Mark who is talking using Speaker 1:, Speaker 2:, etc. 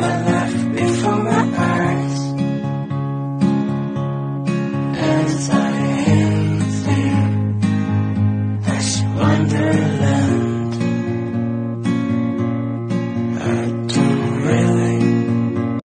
Speaker 1: my